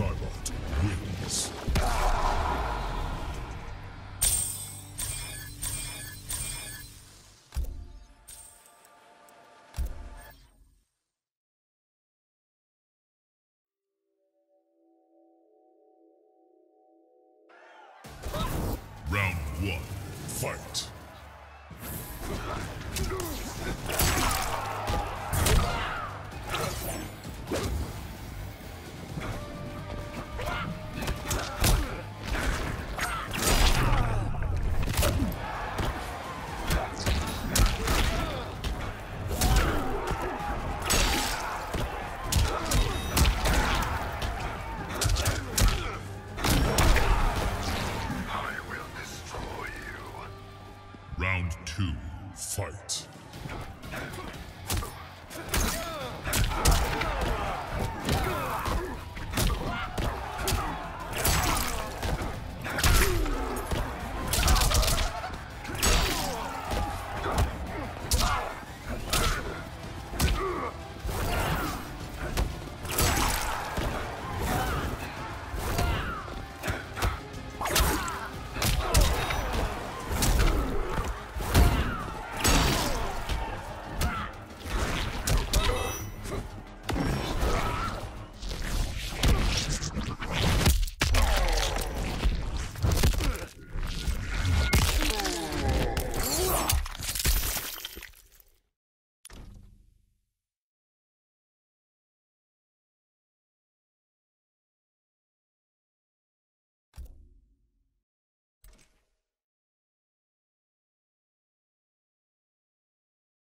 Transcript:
Zybot wins. Round one, fight. Round two, fight.